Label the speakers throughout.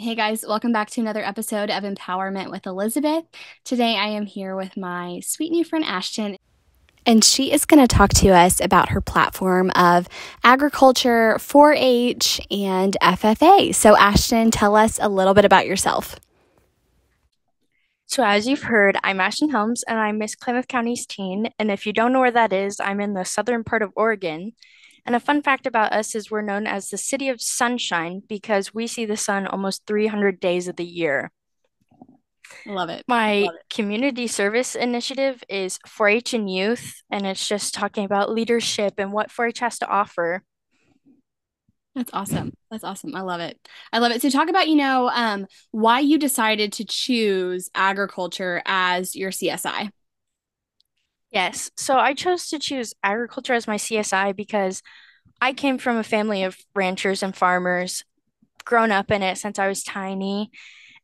Speaker 1: Hey guys, welcome back to another episode of Empowerment with Elizabeth. Today I am here with my sweet new friend Ashten, and she is going to talk to us about her platform of agriculture, 4 H, and FFA. So, Ashten, tell us a little bit about yourself.
Speaker 2: So, as you've heard, I'm Ashten Helms and I'm Miss Klamath County's teen. And if you don't know where that is, I'm in the southern part of Oregon. And a fun fact about us is we're known as the City of Sunshine because we see the sun almost 300 days of the year.
Speaker 1: I love it.
Speaker 2: My
Speaker 1: Love it.
Speaker 2: community service initiative is 4 H and youth, and it's just talking about leadership and what 4 H has to offer.
Speaker 1: That's awesome. That's awesome. I love it. I love it. So talk about, you know, um, why you decided to choose agriculture as your CSI.
Speaker 2: Yes. So I chose to choose agriculture as my CSI because I came from a family of ranchers and farmers, grown up in it since I was tiny.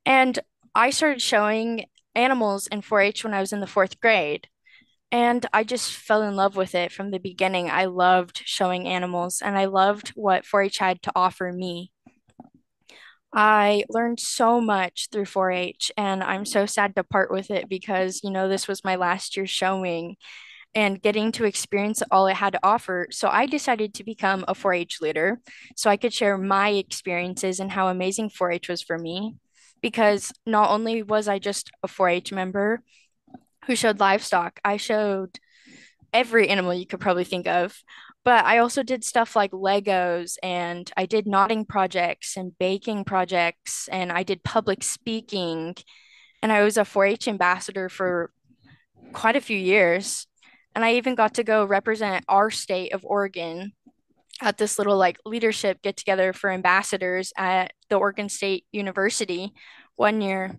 Speaker 2: And I started showing animals in 4 H when I was in the fourth grade. And I just fell in love with it from the beginning. I loved showing animals and I loved what 4 H had to offer me. I learned so much through 4 H, and I'm so sad to part with it because, you know, this was my last year showing and getting to experience all it had to offer. So I decided to become a 4 H leader so I could share my experiences and how amazing 4 H was for me. Because not only was I just a 4 H member who showed livestock, I showed every animal you could probably think of. But I also did stuff like Legos and I did knotting projects and baking projects and I did public speaking. And I was a 4 H ambassador for quite a few years. And I even got to go represent our state of Oregon at this little like leadership get together for ambassadors at the Oregon State University one year.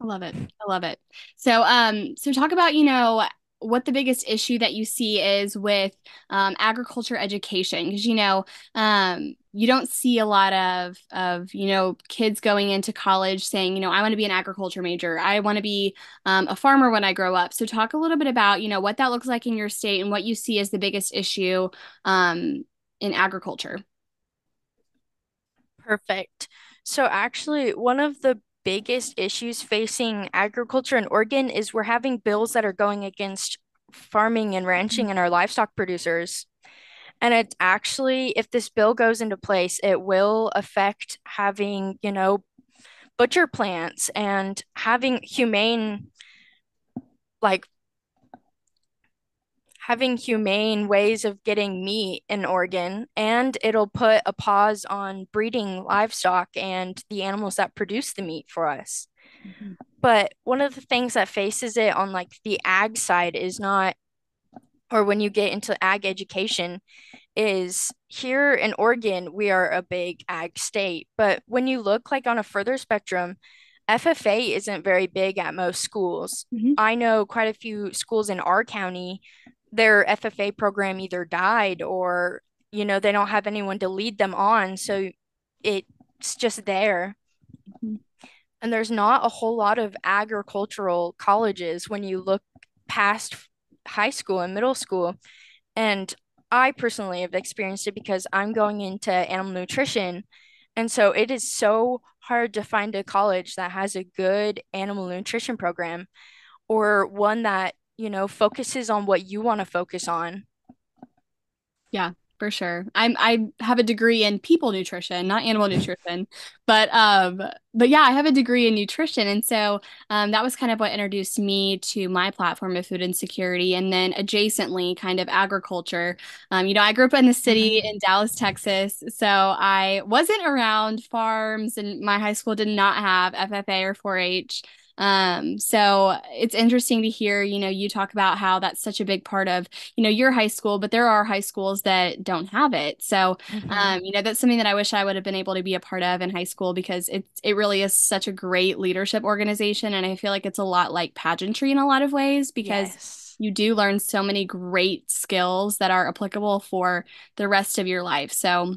Speaker 1: I love it. I love it. So, um, so talk about, you know, what the biggest issue that you see is with um, agriculture education because you know um, you don't see a lot of of you know kids going into college saying you know i want to be an agriculture major. I want to be um, a farmer when i grow up. So talk a little bit about you know what that looks like in your state and what you see as the biggest issue um, in agriculture.
Speaker 2: Perfect. So actually one of the biggest issues facing agriculture in Oregon is we're having bills that are going against farming and ranching mm-hmm. and our livestock producers. And it's actually, if this bill goes into place, it will affect having, you know, butcher plants and having humane, like having humane ways of getting meat in Oregon, and it'll put a pause on breeding livestock and the animals that produce the meat for us. Mm-hmm. But one of the things that faces it on like the ag side is not, or when you get into ag education, is here in Oregon, we are a big ag state. But when you look like on a further spectrum, FFA isn't very big at most schools. Mm-hmm. I know quite a few schools in our county their FFA program either died or you know they don't have anyone to lead them on. So it's just there. Mm-hmm. and there's not a whole lot of agricultural colleges when you look past high school and middle school. And I personally have experienced it because I'm going into animal nutrition. And so it is so hard to find a college that has a good animal nutrition program or one that you know, focuses on what you want to focus on.
Speaker 1: Yeah, for sure. I'm I have a degree in people nutrition, not animal nutrition, but um, but yeah, I have a degree in nutrition, and so um, that was kind of what introduced me to my platform of food insecurity, and then adjacently, kind of agriculture. Um, you know, I grew up in the city mm-hmm. in Dallas, Texas, so I wasn't around farms, and my high school did not have FFA or 4-H. Um, so it's interesting to hear, you know, you talk about how that's such a big part of, you know, your high school, but there are high schools that don't have it. So, mm-hmm. um, you know, that's something that I wish I would have been able to be a part of in high school because it it really is such a great leadership organization, and I feel like it's a lot like pageantry in a lot of ways because. Yes you do learn so many great skills that are applicable for the rest of your life. So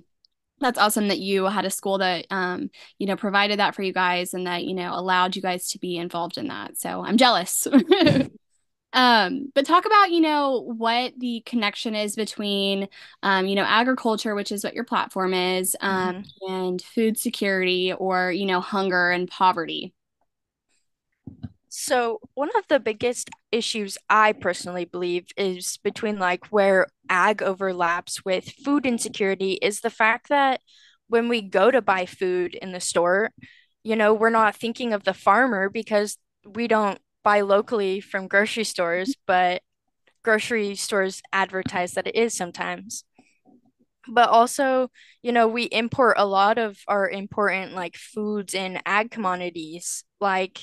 Speaker 1: that's awesome that you had a school that um, you know provided that for you guys and that you know allowed you guys to be involved in that. So i'm jealous. Um, but talk about, you know, what the connection is between, um, you know, agriculture, which is what your platform is, um,
Speaker 2: hmm
Speaker 1: and food security or, you know, hunger and poverty.
Speaker 2: So, one of the biggest issues I personally believe is between like where ag overlaps with food insecurity is the fact that when we go to buy food in the store, you know, we're not thinking of the farmer because we don't buy locally from grocery stores, but grocery stores advertise that it is sometimes. But also, you know, we import a lot of our important like foods and ag commodities like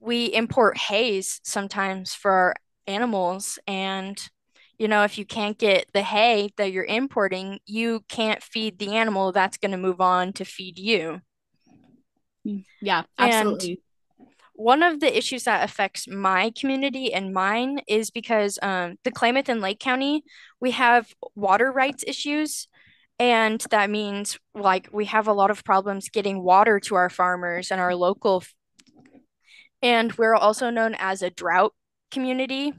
Speaker 2: we import hays sometimes for our animals and you know if you can't get the hay that you're importing you can't feed the animal that's going to move on to feed you
Speaker 1: Mm, Yeah,
Speaker 2: and
Speaker 1: absolutely.
Speaker 2: one of the issues that affects my community and mine is because um, the Klamath and Lake County, we have water rights issues. And that means like we have a lot of problems getting water to our farmers and our local. And we're also known as a drought community.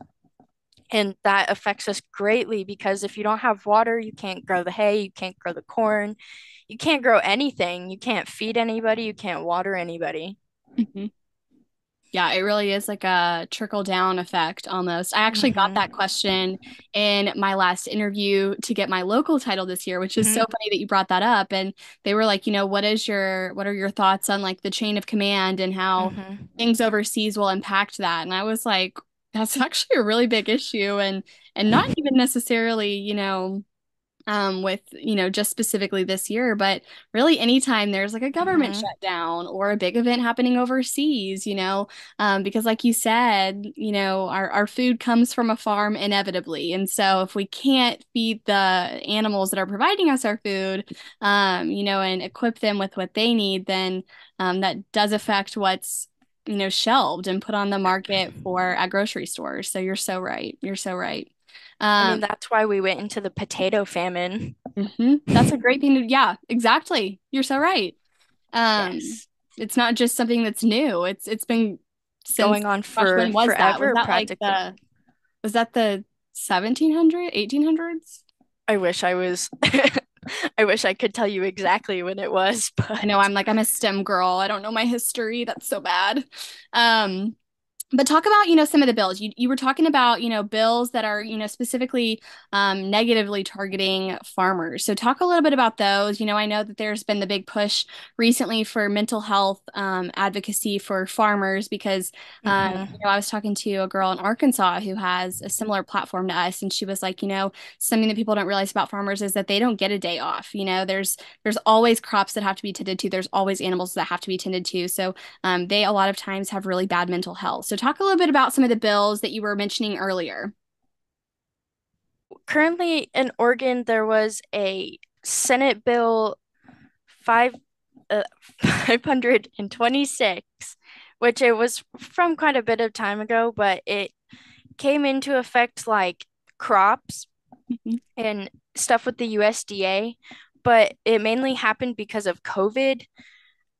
Speaker 2: And that affects us greatly because if you don't have water, you can't grow the hay, you can't grow the corn, you can't grow anything, you can't feed anybody, you can't water anybody.
Speaker 1: Mhm. Yeah, it really is like a trickle down effect almost. I actually got
Speaker 2: hmm
Speaker 1: that question in my last interview to get my local title this year, which is so
Speaker 2: hmm
Speaker 1: funny that you brought that up. And they were like, you know, what is your what are your thoughts on like the chain of command and how
Speaker 2: hmm
Speaker 1: things overseas will impact that? And I was like, that's actually a really big issue and and not even necessarily, you know, um, with, you know, just specifically this year, but really anytime there's like a government
Speaker 2: hmm
Speaker 1: shutdown or a big event happening overseas, you know, um, because like you said, you know, our, our food comes from a farm inevitably. And so if we can't feed the animals that are providing us our food, um, you know, and equip them with what they need, then um, that does affect what's you know, shelved and put on the market for at grocery stores. So you're so right. You're so right.
Speaker 2: I mean,
Speaker 1: Um,
Speaker 2: that's why we went into the potato famine.
Speaker 1: hmm That's a great thing to, yeah, exactly. You're so right. Um,
Speaker 2: Yes.
Speaker 1: it's not just something that's new. It's it's been
Speaker 2: Going on
Speaker 1: gosh,
Speaker 2: for
Speaker 1: when was that? Was
Speaker 2: forever,
Speaker 1: that like the was that the 1700, 1800s?
Speaker 2: I wish I was, I wish I could tell you exactly when it was, but I
Speaker 1: know I'm like I'm a STEM girl. I don't know my history. That's so bad. Um, But talk about, you know, some of the bills. You you were talking about, you know, bills that are, you know, specifically um, negatively targeting farmers. So talk a little bit about those. You know, I know that there's been the big push recently for mental health um, advocacy for farmers because, um,
Speaker 2: hmm
Speaker 1: you know, I was talking to a girl in Arkansas who has a similar platform to us, and she was like, you know, something that people don't realize about farmers is that they don't get a day off. You know, there's there's always crops that have to be tended to. There's always animals that have to be tended to. So um, they a lot of times have really bad mental health. So talk a little bit about some of the bills that you were mentioning earlier.
Speaker 2: currently in Oregon, there was a Senate Bill five uh, 526, which it was from quite a bit of time ago, but it came into effect like crops
Speaker 1: Mhm.
Speaker 2: and stuff with the USDA, but it mainly happened because of COVID.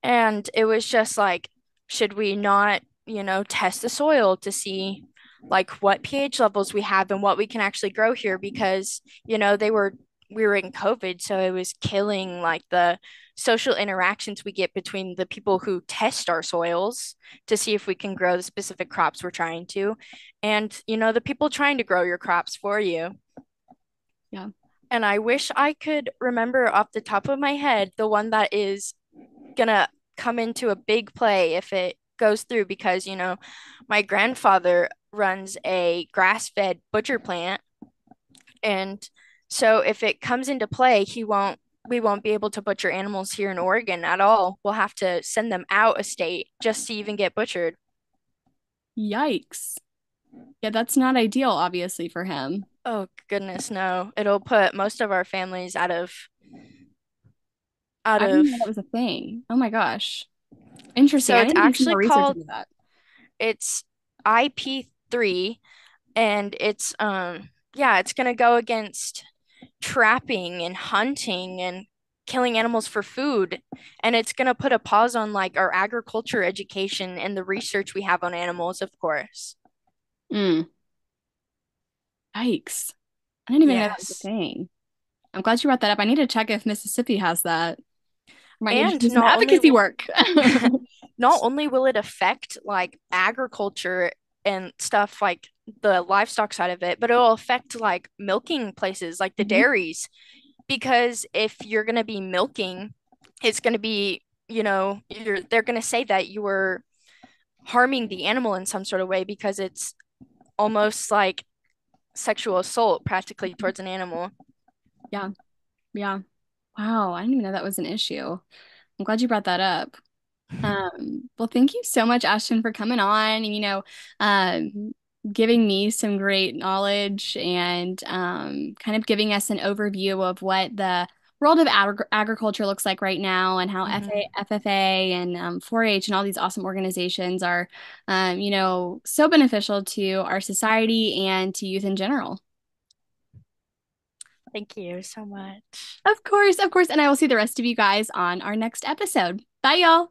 Speaker 2: And it was just like, should we not, you know, test the soil to see like what pH levels we have and what we can actually grow here? Because, you know, they were, we were in COVID, so it was killing like the social interactions we get between the people who test our soils to see if we can grow the specific crops we're trying to, and, you know, the people trying to grow your crops for you.
Speaker 1: Yeah.
Speaker 2: And I wish I could remember off the top of my head the one that is gonna come into a big play if it goes through because, you know, my grandfather runs a grass-fed butcher plant and so if it comes into play, he won't we won't be able to butcher animals here in Oregon at all. We'll have to send them out of state just to even get butchered.
Speaker 1: Yikes. Yeah, that's not ideal, obviously, for him.
Speaker 2: Oh goodness, no. It'll put most of our families out of out
Speaker 1: I didn't
Speaker 2: of
Speaker 1: that was a thing. Oh my gosh. Interesting.
Speaker 2: so it's
Speaker 1: need to do some
Speaker 2: actually called
Speaker 1: that.
Speaker 2: it's IP3 and it's um yeah, it's gonna go against trapping and hunting and killing animals for food. And it's gonna put a pause on like our agriculture education and the research we have on animals, of course.
Speaker 1: Mm, yikes. I didn't even know that was a
Speaker 2: Yes.
Speaker 1: thing. I'm glad you brought that up. I need to check if Mississippi has that. Might
Speaker 2: And
Speaker 1: some
Speaker 2: not
Speaker 1: advocacy work.
Speaker 2: not only will it affect like agriculture and stuff like the livestock side of it, but it'll affect like milking places like the
Speaker 1: Mhm.
Speaker 2: dairies because if you're going to be milking, it's going to be, you know, you're they're going to say that you were harming the animal in some sort of way because it's almost like sexual assault practically towards an animal.
Speaker 1: Yeah, yeah. Wow, I didn't even know that was an issue. I'm glad you brought that up. Um, well, thank you so much, Ashten, for coming on and, you know, um, giving me some great knowledge and um, kind of giving us an overview of what the world of agri agriculture looks like right now and how FA,
Speaker 2: Mhm.
Speaker 1: FFA and um, 4-H and all these awesome organizations are, um, you know, so beneficial to our society and to youth in general.
Speaker 2: Thank you so much.
Speaker 1: Of course, of course. And I will see the rest of you guys on our next episode. Bye, y'all.